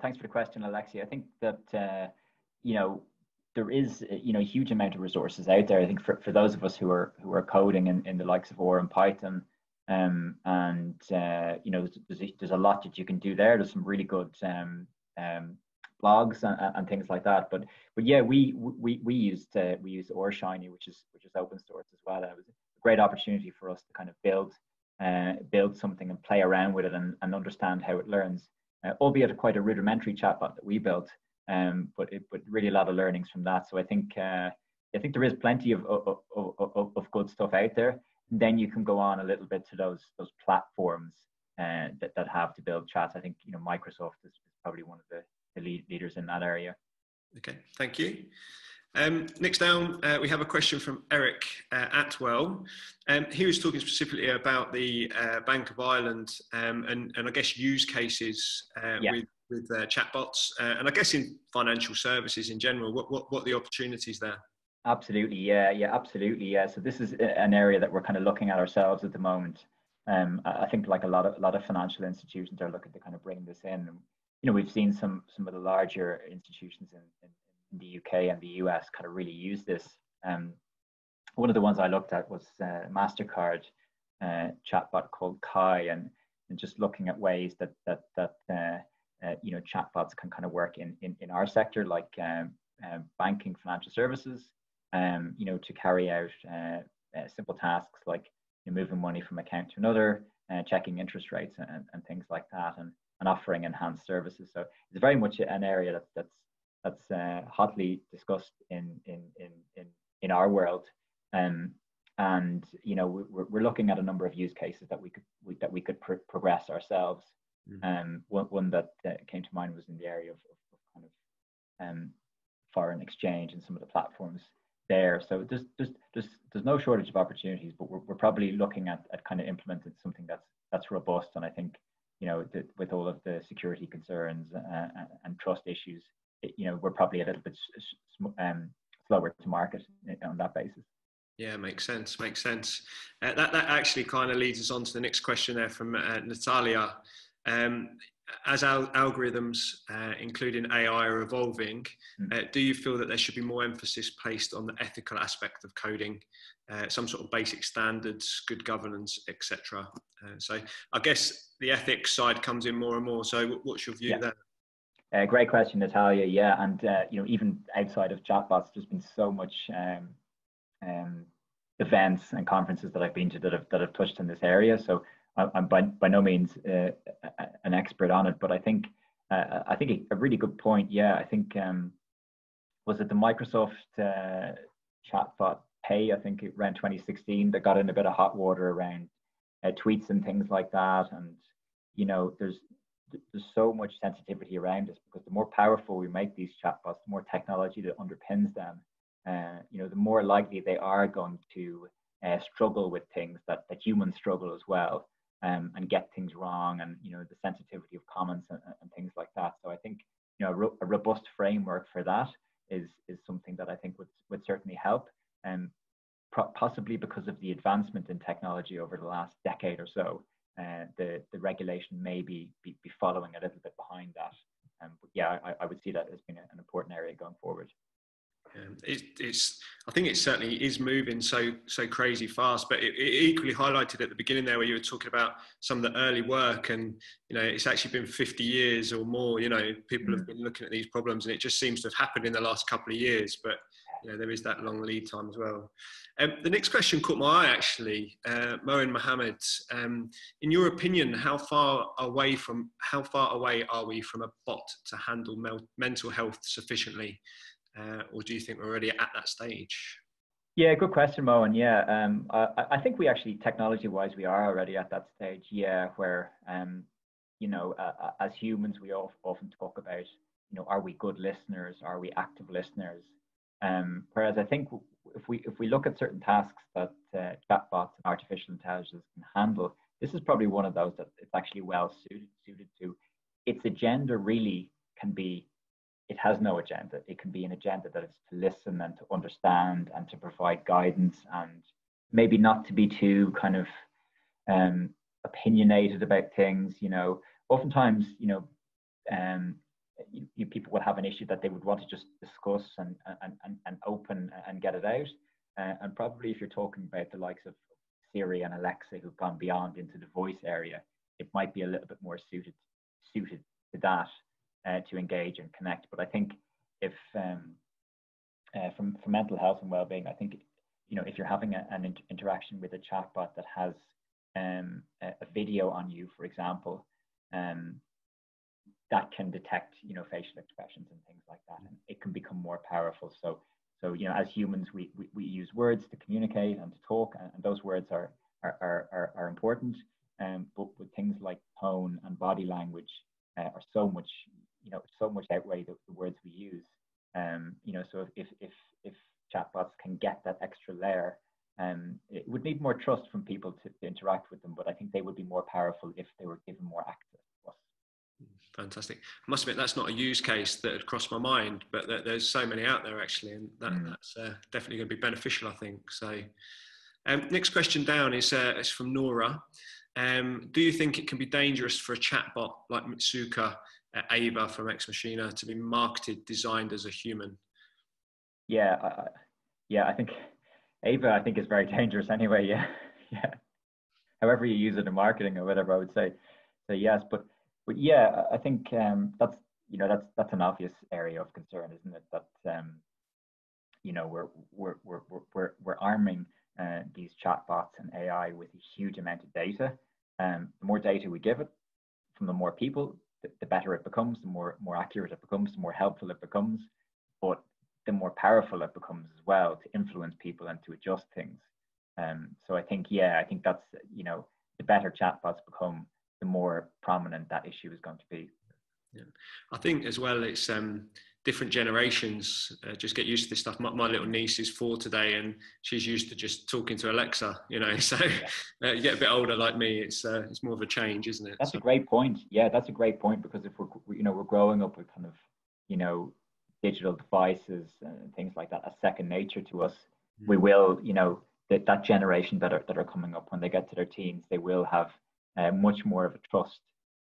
[SPEAKER 1] thanks for the question, Alexi. I think that uh, you know there is you know a huge amount of resources out there. I think for, for those of us who are who are coding in, in the likes of R and Python, um, and uh, you know there's, there's a, lot that you can do there. There's some really good um, um, blogs and, and, things like that. But but yeah, we we we used uh, we used R Shiny, which is which is open source as well. It was a great opportunity for us to kind of build uh, build something and play around with it and, and understand how it learns uh, albeit quite a rudimentary chatbot that we built. Um, but it, but really a lot of learnings from that. So I think uh, I think there is plenty of of, of, of good stuff out there. And then you can go on a little bit to those those platforms uh, that that have to build chats. I think you know Microsoft is, probably one of the, the lead leaders in that area.
[SPEAKER 2] Okay, thank you. Um, next down, uh, we have a question from Eric uh, Atwell. Um, he was talking specifically about the uh, Bank of Ireland um, and, and I guess use cases uh, yeah. with, with uh, chatbots uh, and I guess in financial services in general. What, what, what are the opportunities there?
[SPEAKER 1] Absolutely, yeah, yeah, absolutely, yeah. So this is an area that we're kind of looking at ourselves at the moment. Um, I think like a lot of a lot of financial institutions are looking to kind of bring this in. You know, we've seen some some of the larger institutions in, in in the UK and the US kind of really use this. Um, one of the ones I looked at was uh, Mastercard uh, chatbot called Kai, and, and just looking at ways that that that uh, uh you know chatbots can kind of work in in, in our sector, like um, uh, banking, financial services. Um, you know, to carry out uh, simple tasks like you know, moving money from account to another, checking interest rates, and, and things like that, and and offering enhanced services. So it's very much an area that, that's that's uh, hotly discussed in in in in, in our world. Um, and you know we're, we're looking at a number of use cases that we could we, that we could pr- progress ourselves. Mm-hmm. Um, one, one that uh, came to mind was in the area of, of, of kind of um, foreign exchange and some of the platforms there. So there's there's there's, there's no shortage of opportunities, but we're, we're probably looking at, at kind of implementing something that's that's robust. And I think you know the, with all of the security concerns uh, and trust issues, you know, we're probably a little bit um, slower to market on that basis.
[SPEAKER 2] Yeah, makes sense. Makes sense. Uh, that that actually kind of leads us on to the next question there from uh, Natalia. Um, as al- algorithms, uh, including AI, are evolving, mm. do you feel that there should be more emphasis placed on the ethical aspect of coding, uh, some sort of basic standards, good governance, etc.? Uh, so, I guess the ethics side comes in more and more. So, what's your view yeah. there?
[SPEAKER 1] Uh, great question, Natalia. Yeah, and uh, you know, even outside of chatbots, there's been so much um, um, events and conferences that I've been to that have that have touched in this area. So I'm by by no means uh, an expert on it, but I think uh, I think a really good point. Yeah, I think um, was it the Microsoft uh, chatbot Tay, I think around 2016, that got in a bit of hot water around uh, tweets and things like that. And you know, there's there's so much sensitivity around this because the more powerful we make these chatbots, the more technology that underpins them, uh, you know, the more likely they are going to uh, struggle with things that, that humans struggle as well um, and get things wrong and, you know, the sensitivity of comments and, and things like that. So I think, you know, a, ro- a, robust framework for that is, is something that I think would, would certainly help. And pro- possibly because of the advancement in technology over the last decade or so, uh, the, the regulation may be, be, be, following a little bit behind that. Um, but yeah, I, I would see that as being an important area going forward.
[SPEAKER 2] Um, it, it's I think it certainly is moving so so crazy fast. But it, it, equally highlighted at the beginning there, where you were talking about some of the early work, and you know it's actually been 50 years or more. You know, people mm. have been looking at these problems, and it just seems to have happened in the last couple of years. But you know, there is that long lead time as well. Um, the next question caught my eye actually, uh, Moin Mohammed. Um, in your opinion, how far away from how far away are we from a bot to handle mel- mental health sufficiently? uh, or do you think we're already at that stage?
[SPEAKER 1] Yeah, good question, Mo. And yeah, um, I, I, think we actually, technology-wise, we are already at that stage. Yeah, where um, you know, uh, as humans, we often talk about, you know, are we good listeners? Are we active listeners? Um, whereas I think if we if we look at certain tasks that uh, chatbots and artificial intelligence can handle, this is probably one of those that it's actually well suited suited to. Its agenda really can be it has no agenda. It can be an agenda that is to listen and to understand and to provide guidance and maybe not to be too kind of um, opinionated about things. You know, oftentimes, you know, um, you, you, people will have an issue that they would want to just discuss and and, and, and open and get it out. Uh, and probably if you're talking about the likes of Siri and Alexa who've gone beyond into the voice area, it might be a little bit more suited suited to that uh, to engage and connect. But I think if um, uh, from for mental health and well-being, I think you know if you're having a, an in- interaction with a chatbot that has um, a, a, video on you, for example, um, that can detect you know facial expressions and things like that, and it can become more powerful. So so you know as humans we we, we use words to communicate and to talk, and, and those words are are are, are important. Um, but with things like tone and body language uh, are so much you know so much outweigh the, the words we use. Um, you know, so if if if chatbots can get that extra layer, um, it would need more trust from people to, to interact with them. But I think they would be more powerful if they were given more access.
[SPEAKER 2] Fantastic. I must admit that's not a use case that had crossed my mind, but there's so many out there actually, and that, mm. that's uh, definitely going to be beneficial, I think. So, um, next question down is uh, is from Nora. Um, do you think it can be dangerous for a chatbot like Mitsuku Ava from Ex Machina to be marketed, designed as a human?
[SPEAKER 1] Yeah, uh, yeah, I think Ava, I think is very dangerous anyway. Yeah, yeah. However you use it in marketing or whatever, I would say, say yes. But but yeah, I think um, that's you know that's that's an obvious area of concern, isn't it? That um, you know we're we're we're we're we're arming uh, these chatbots and AI with a huge amount of data. Um, the more data we give it, from the more people, the, the better it becomes, the more more accurate it becomes, the more helpful it becomes, but the more powerful it becomes as well to influence people and to adjust things. Um, so I think, yeah, I think that's you know, the better chatbots become, the more prominent that issue is going to be.
[SPEAKER 2] Yeah, I think as well, it's um, different generations uh, just get used to this stuff. My, my, little niece is four today, and she's used to just talking to Alexa. You know, so yeah. uh, you get a bit older like me, it's uh, it's more of a change, isn't it?
[SPEAKER 1] That's
[SPEAKER 2] so.
[SPEAKER 1] a great point. Yeah, that's a great point because if we're you know we're growing up with kind of you know digital devices and things like that as second nature to us, mm. we will you know that that generation that are that are coming up when they get to their teens, they will have uh, much more of a trust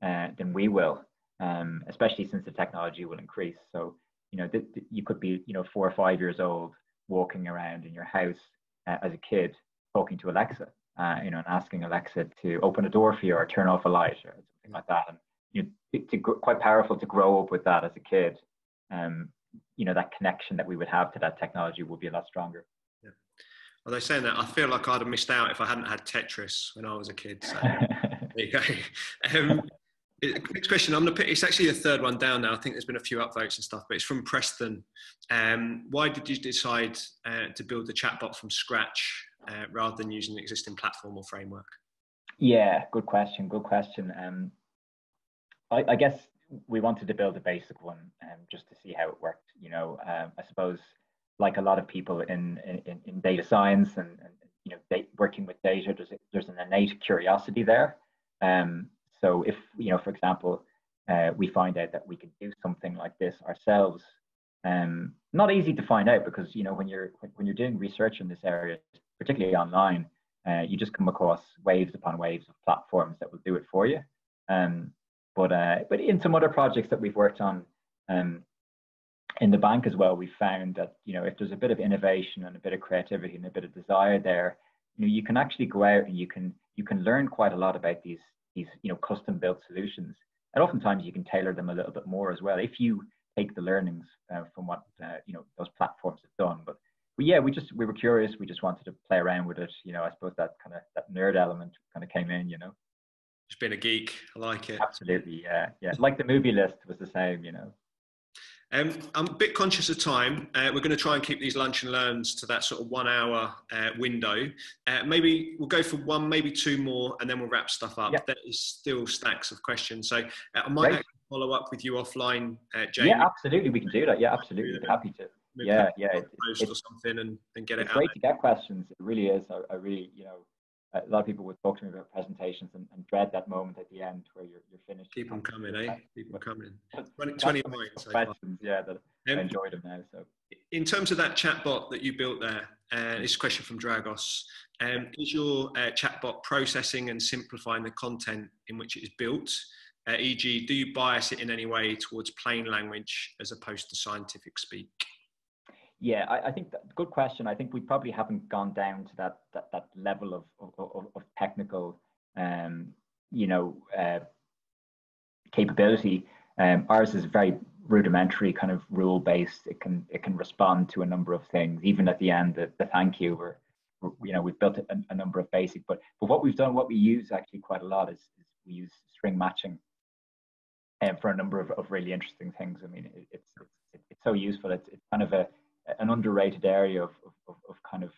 [SPEAKER 1] uh, than we will. Um, especially since the technology will increase. So you know, th- th- you could be, you know, four or five years old walking around in your house uh, as a kid talking to Alexa, uh, you know, and asking Alexa to open a door for you or turn off a light or something like that. And you know, to, quite powerful to grow up with that as a kid. Um, you know, that connection that we would have to that technology would be a lot stronger.
[SPEAKER 2] They're saying that I feel like I'd have missed out if I hadn't had Tetris when I was a kid. So there you go. Um, Next question. I'm gonna pick. It's actually the third one down now. I think there's been a few upvotes and stuff, but it's from Preston. Um, why did you decide uh, to build the chatbot from scratch uh, rather than using an existing platform or framework?
[SPEAKER 1] Yeah, good question. Good question. Um, I, I, guess we wanted to build a basic one um, just to see how it worked. You know, um, I suppose like a lot of people in in, in data science and, and you know working with data, there's there's an innate curiosity there. Um, so if, you know, for example, uh, we find out that we could do something like this ourselves, um, not easy to find out because, you know, when you're, when you're doing research in this area, particularly online, uh, you just come across waves upon waves of platforms that will do it for you. Um, but, uh, but in some other projects that we've worked on, um, in the bank as well, we found that you know if there's a bit of innovation and a bit of creativity and a bit of desire there, you know you can actually go out and you can you can learn quite a lot about these these you know custom built solutions. And oftentimes you can tailor them a little bit more as well if you take the learnings uh, from what uh, you know those platforms have done. But but yeah we just we were curious. We just wanted to play around with it. You know i suppose that kind of that nerd element kind of came in you know?
[SPEAKER 2] Just being a geek. I like it.
[SPEAKER 1] Absolutely yeah yeah. Like the movie list was the same you know
[SPEAKER 2] um, I'm a bit conscious of time. Uh, we're going to try and keep these lunch and learns to that sort of one hour uh, window. Uh, maybe we'll go for one, maybe two more, and then we'll wrap stuff up. Yeah. There is still stacks of questions. So uh, I might follow up with you offline, uh, Jamie.
[SPEAKER 1] Yeah, absolutely. We can do that. Yeah, absolutely. Happy to. Yeah, yeah.
[SPEAKER 2] Post or something and, and get
[SPEAKER 1] it's
[SPEAKER 2] it out.
[SPEAKER 1] great there. to get questions. It really is. I, I really, you know, a lot of people would talk to me about presentations and, and, dread that moment at the end where you're, you're finished.
[SPEAKER 2] Keep them coming, eh? Keep them coming. 20, 20 minutes.
[SPEAKER 1] Questions, yeah, that um, I enjoyed them now. So,
[SPEAKER 2] in terms of that chatbot that you built there, uh, this question from Dragos: um, Is your uh, chatbot processing and simplifying the content in which it is built? Uh, e.g., do you bias it in any way towards plain language as opposed to scientific speak?
[SPEAKER 1] Yeah, I, I, think that good question. I think we probably haven't gone down to that that, that level of, of, of technical, um, you know, uh, capability. Um, ours is very rudimentary, kind of rule based. It can it can respond to a number of things. Even at the end, the, the thank you, we're, you know we've built a, a, number of basic. But but what we've done, what we use actually quite a lot is, is we use string matching, um, for a number of, of really interesting things. I mean, it, it's, it's it's so useful. It's it's kind of a an underrated area of, of, of kind of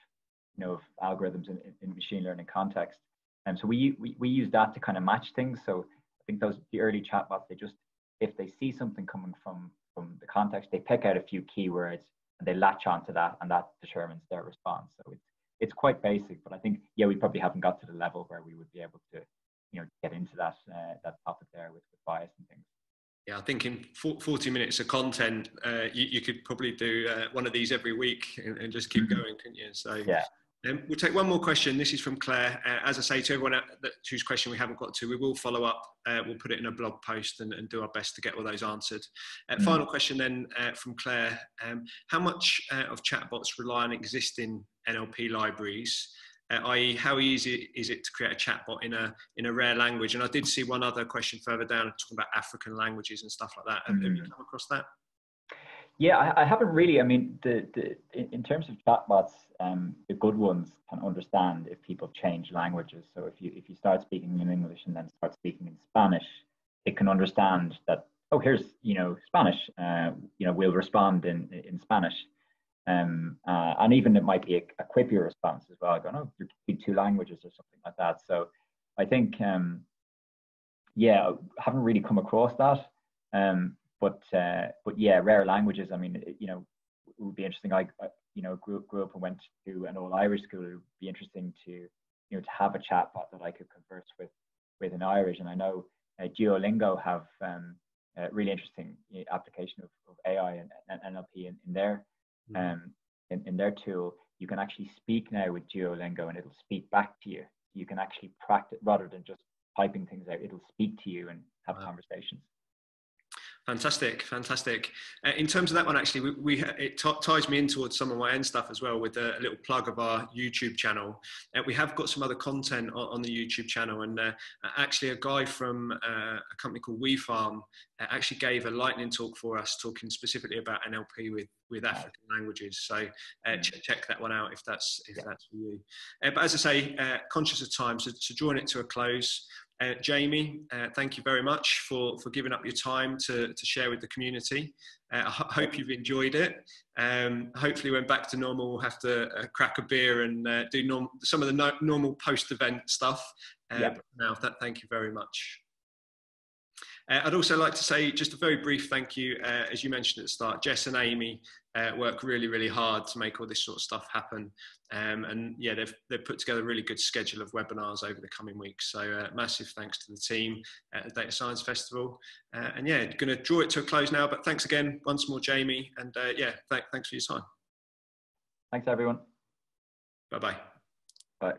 [SPEAKER 1] you know of algorithms in, in machine learning context. And so we, we we use that to kind of match things. So I think those the early chatbots they just if they see something coming from from the context, they pick out a few keywords and they latch onto that, and that determines their response. So it's it's quite basic, but I think yeah, we probably haven't got to the level where we would be able to you know get into that uh, that topic there with, with bias and things
[SPEAKER 2] yeah, I think in 40 minutes of content, uh, you, you, could probably do uh, one of these every week and, and just keep mm-hmm. going, couldn't you? So
[SPEAKER 1] yeah.
[SPEAKER 2] Um, we'll take one more question. This is from Claire. Uh, as I say to everyone that, whose question we haven't got to, we will follow up. Uh, we'll put it in a blog post and, and, do our best to get all those answered. Uh, mm. Final question then uh, from Claire. Um, how much of chatbots rely on existing NLP libraries? Uh, i.e., how easy is it to create a chatbot in a in a rare language? And I did see one other question further down talking about African languages and stuff like that. Have, have you mm. come across that?
[SPEAKER 1] Yeah, I, I, haven't really. I mean, the, the in terms of chatbots, um, the good ones can understand if people change languages. So if you if you start speaking in English and then start speaking in Spanish, it can understand that. Oh, here's you know Spanish. Uh, you know, we'll respond in in Spanish. Um, uh, and even it might be a, a quippy response as well, going, oh, you speak two languages or something like that. So I think, um, yeah, I haven't really come across that. Um, but uh, but yeah, rare languages. I mean, it, you know, it would be interesting. I, I you know grew, grew up and went to an all Irish school. It would be interesting to you know to have a chatbot that I could converse with with in Irish. And I know uh, Duolingo have um, a really interesting application of, of AI and, and NLP in, in Mm-hmm. um, in, in their tool, you can actually speak now with Duolingo and it'll speak back to you. You can actually practice rather than just typing things out, it'll speak to you and have wow. conversations.
[SPEAKER 2] Fantastic, fantastic. Uh, in terms of that one, actually, we, we it t- ties me in towards some of my end stuff as well with a, a little plug of our YouTube channel. Uh, we have got some other content on, on the YouTube channel, and uh, actually, a guy from uh, a company called WeFarm uh, actually gave a lightning talk for us, talking specifically about NLP with with African languages. So uh, mm. ch- check that one out if that's if yeah. that's for you. Uh, but as I say, uh, conscious of time, so to drawing it to a close. Uh, Jamie, uh, thank you very much for, for giving up your time to, to share with the community. Uh, I hope you've enjoyed it. Um, hopefully, when back to normal, we'll have to uh, crack a beer and uh, do some of the no- normal post event stuff. Uh, yep. Now, th- thank you very much. Uh, I'd also like to say just a very brief thank you, uh, as you mentioned at the start, Jess and Amy uh, work really, really hard to make all this sort of stuff happen. Um, and yeah, they've, they've put together a really good schedule of webinars over the coming weeks. So uh, massive thanks to the team at the Data Science Festival. Uh, and yeah, going to draw it to a close now, but thanks again once more, Jamie. And uh, yeah, th thanks for your time.
[SPEAKER 1] Thanks, everyone.
[SPEAKER 2] Bye-bye.
[SPEAKER 1] Bye.